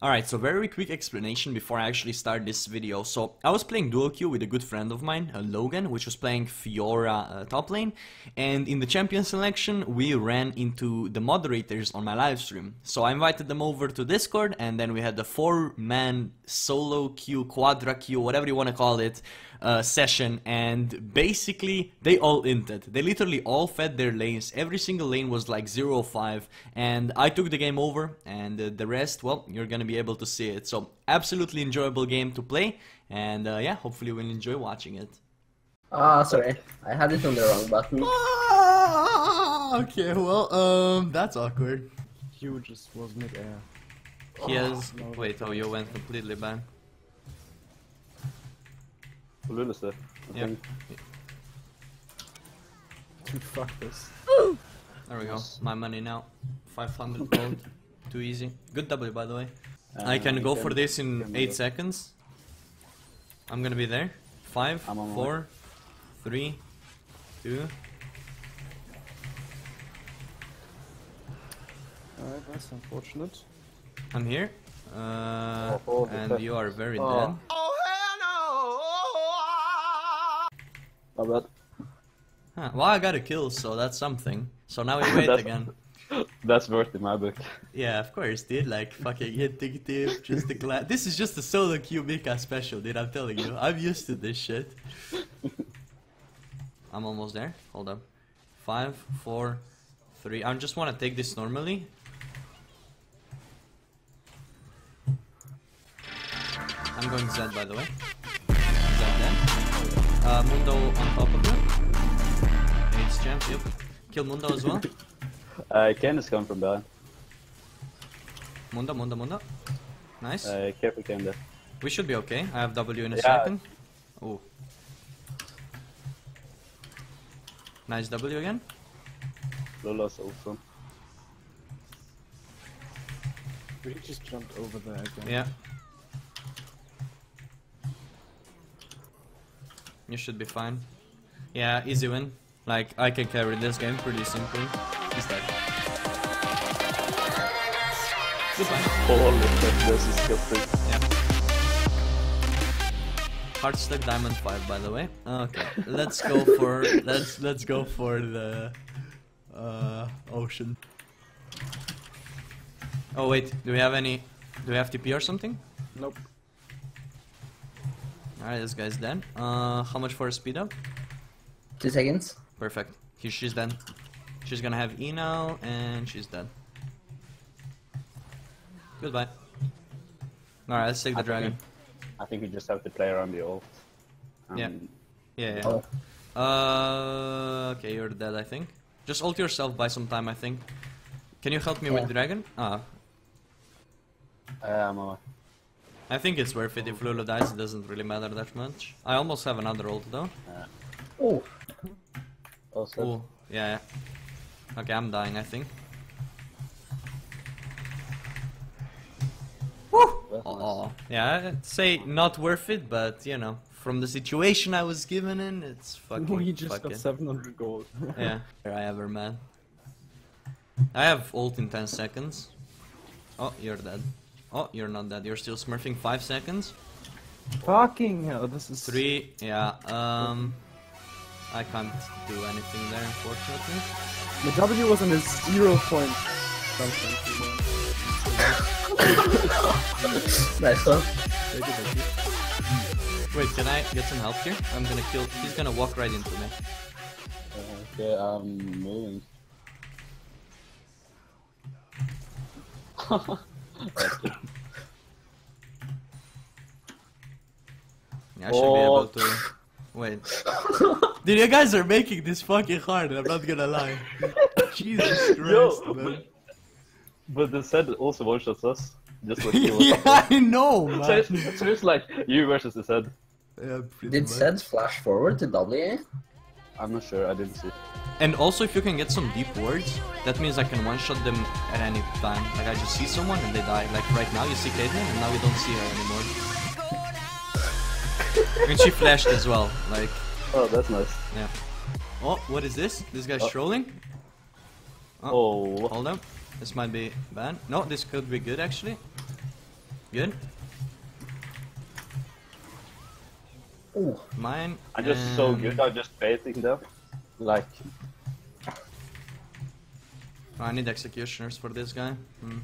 Alright, so very quick explanation before I actually start this video. So, I was playing dual queue with a good friend of mine, uh, Logan, which was playing Fiora uh, top lane, and in the champion selection, we ran into the moderators on my live stream. So I invited them over to Discord, and then we had the four-man solo queue, quadra queue, whatever you want to call it, uh, session, and basically, they all inted. They literally all fed their lanes, every single lane was like 0-5, and I took the game over, and uh, the rest, well, you're gonna be able to see it. So absolutely enjoyable game to play, and uh, yeah, hopefully we'll enjoy watching it. Ah, sorry. I had it on the wrong button. Ah, okay, well, um, that's awkward. You just was mid-air. He has. no, Wait, oh, you went completely bad. Lulu's there. I Yep. think. Dude, fuck this. There we go. My money now. 500 gold. Too easy. Good W, by the way. I Uh, can you go for this in 8 seconds. I'm gonna be there. 5, I'm on my 4, 3, 2. Alright, that's unfortunate. I'm here. Uh, Oh, oh, the and fuck. you are very dead. Oh. dead. My bad. Huh, well, I got a kill, so that's something. So now we wait That's- again. That's worth in my book. Yeah, of course, dude. Like, fucking hit tick tip, just the class. This is just a solo Q Mika special, dude. I'm telling you. I'm used to this shit. I'm almost there. Hold up. Five, four, three. I just want to take this normally. I'm going Z, by the way. Z then. Uh, Mundo on top of you. It's champ, yep. Kill Mundo as well. Uh, Kayn is coming from behind. Mundo, Mundo, Mundo. Nice. Uh, careful Kayn there. We should be okay. I have W in a Yeah. second. Oh. Nice W again. Lulu's also. We just jumped over there again. Yeah. You should be fine. Yeah, easy win. Like, I can carry this game pretty simply. He's dead. Goodbye. Holy shit, this is disgusting. Yeah. Hardstuck Diamond 5 by the way. Okay. Let's go for let's let's go for the uh ocean. Oh wait, do we have any do we have TP or something? Nope. Alright, this guy's dead. Uh how much for a speed up? Two seconds. Perfect. He, she's dead. She's gonna have E now and she's dead. Goodbye. Alright, let's take the I think dragon. I think you just have to play around the ult. Yeah. Um, Yeah, yeah. Oh, Uh, okay, you're dead, I think. Just ult yourself, by some time, I think. Can you help me with Yeah. dragon? Ah, uh, I think it's worth it. If Lulu dies, it doesn't really matter that much. I almost have another ult though. oh, also, Ooh, yeah, yeah. Okay, I'm dying, I think. Woo! Oh, yeah, I'd say not worth it, but you know, from the situation I was given in, it's fucking. we just fucking. got 700 gold. Yeah, here I ever man. I have ult in 10 seconds. Oh, you're dead. Oh, you're not dead. You're still smurfing 5 seconds. Fucking hell, this is... 3, yeah, um... I can't do anything there, unfortunately. The W was in a zero point something. nice one. Thank you. Wait, can I get some help here? I'm gonna kill... He's gonna walk right into me. uh, okay, I'm moving. That's good. Yeah, I should be able to... Wait. Dude, you guys are making this fucking hard, I'm not gonna lie. Jesus Christ, Yo. man. But the Zed also one shots us. Just like yeah, I know, So man. it's, so it's like you versus the Zed. Yeah, Did much. Zed flash forward to W? I'm not sure, I didn't see. And also, if you can get some deep wards, that means I can one-shot them at any time. Like, I just see someone and they die. Like, right now, you see Caitlyn, and now we don't see her anymore. and she flashed as well. Like, Oh, that's nice. yeah. Oh, what is this? This guy's Oh. trolling? Oh, Hold up. This might be bad. No, this could be good, actually. Good. Oh, Mine. I'm just so and- good. I'm just baiting them. Like, I need executioners for this guy. Hmm.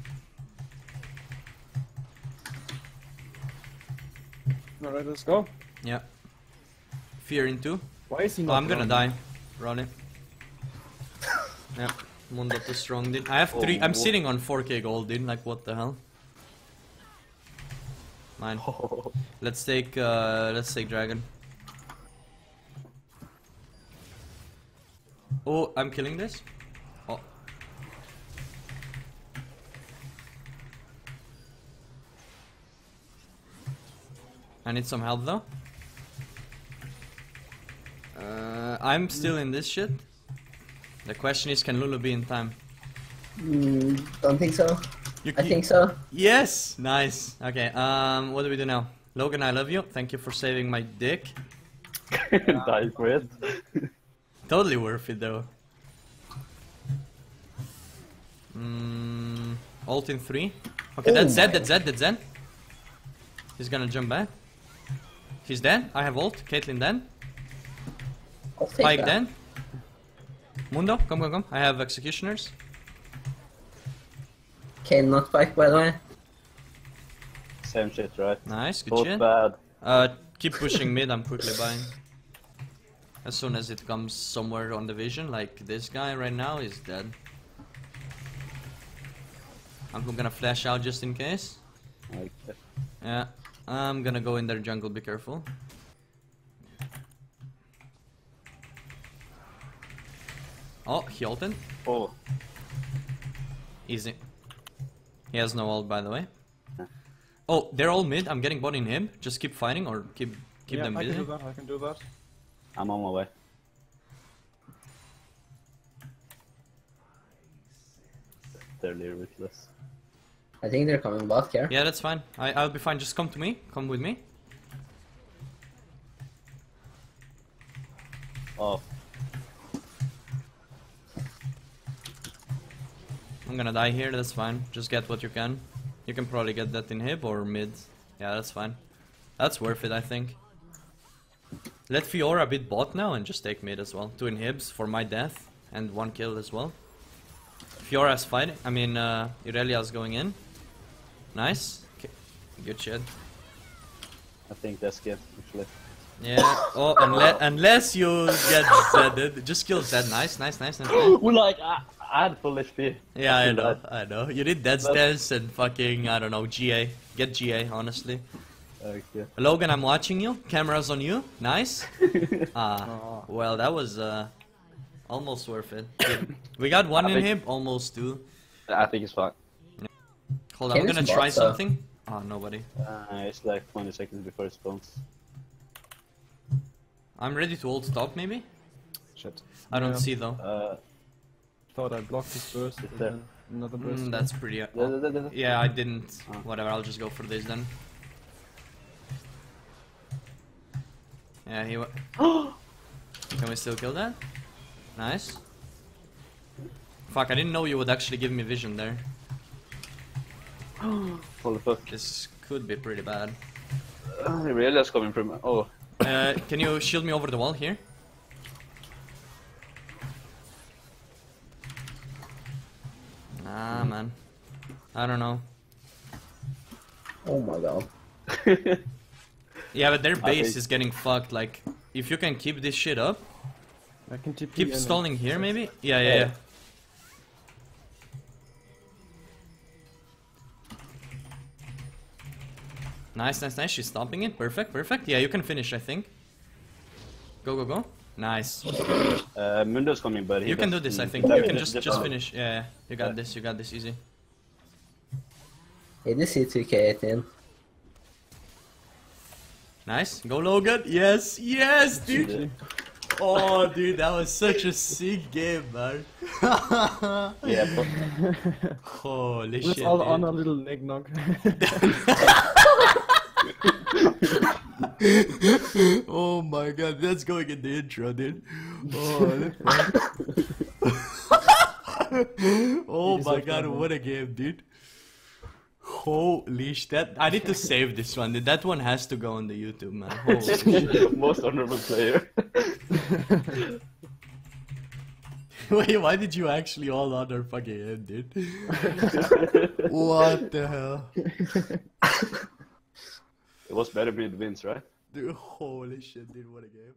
Alright, let's go. Yeah. Fear into. Why is he Oh, not I'm gonna running? die. Run it. yeah. Mundo too strong, dude. I have three. I'm Oh. sitting on 4k gold, dude. Like, what the hell? Mine. Let's take. Uh, let's take dragon. Oh, I'm killing this. Oh. I need some help though. Uh, I'm still in this shit. The question is, can Lulu be in time? mm, don't think so. You, I you- think so. Yes, nice. Okay. Um, what do we do now? Logan, I love you. Thank you for saving my dick. die for it. Totally worth it though. Mm, alt in three. Okay, Oh that's Zed. That's Zed. That's Zed. He's gonna jump back. He's dead. I have ult. Caitlyn dead. I'll take Spike that. dead. Mundo, come, come, come. I have executioners. Kayn not spike, by the way. Same shit, right? Nice, good Both shit. bad. Uh, keep pushing mid. I'm quickly buying. As soon as it comes somewhere on the vision, like this guy right now is dead. I'm gonna flash out just in case. Like, Yeah, I'm gonna go in their jungle. Be careful. Oh, he ulted. oh, Easy. He has no ult, by the way. Oh, they're all mid. I'm getting bot in him. Just keep fighting or keep keep yeah, them I busy. can do that, I can do that. I'm on my way. They're ridiculous. I think they're coming bot here. Yeah, that's fine. I, I'll be fine. Just come to me. Come with me. Oh, I'm gonna die here. That's fine. Just get what you can. You can probably get that in hip or mid. Yeah, that's fine. That's worth it, I think. Let Fiora beat bot now and just take mid as well. Two inhibs for my death and one kill as well. Fiora's fighting. I mean, uh, Irelia's going in. Nice. K- Good shit. I think that's good, actually. Yeah. Oh, unless unless you get Zedded, just kill Zed. Nice, nice, nice, nice. nice. well, like, I, I had full HP. Yeah, I know, that. I know. You did Dead But- Stance and fucking, I don't know, GA. Get GA, honestly. Okay. Logan, I'm watching you. Cameras on you. Nice. Ah, Aw. well, that was uh, almost worth it. We got one I in think- him, almost two. I think it's fine. Hold on, I'm gonna try bot, uh, something. Oh, nobody. Uh, it's like 20 seconds before it spawns. I'm ready to ult top, maybe? Shit. I don't Yeah. see though. Uh, Thought I blocked his burst, but there. then another burst. Mm, that's pretty. da- Yeah, I didn't. Ah. Whatever, I'll just go for this then. Yeah, he. wa- Can we still kill that? Nice. Fuck, I didn't know you would actually give me vision there. Holy fuck. This could be pretty bad. Uh, really is coming from. Oh, Uh, can you shield me over the wall here? Nah, man. I don't know. Oh my god. Yeah, but their base think- is getting fucked. Like, if you can keep this shit up, I can TP keep stalling here, maybe. Yeah, yeah, Yeah. yeah. Nice, nice, nice. She's stopping it. Perfect, perfect. Yeah, you can finish, I think. Go, go, go. Nice. uh, Mundo's coming, but he You can do this, I think. You can just- just just just follow. finish. Yeah, yeah. You got Yeah. this. You got this easy. Hey, this is 2K18. Nice. Go Logan. Yes, yes, dude. Oh, dude, that was such a sick game, man. Yeah, but Holy Let's shit. all dude. on a little eggnog. oh my god, that's going in the intro, dude. Oh, oh my god, what a game, dude. Holy shit! That I need to save this one. That one has to go on the YouTube, man. Holy shit. Most honorable player. Wait, why did you actually all honor fucking him, dude? what the hell? it was better with wins, right? Dude, holy shit, dude, what a game.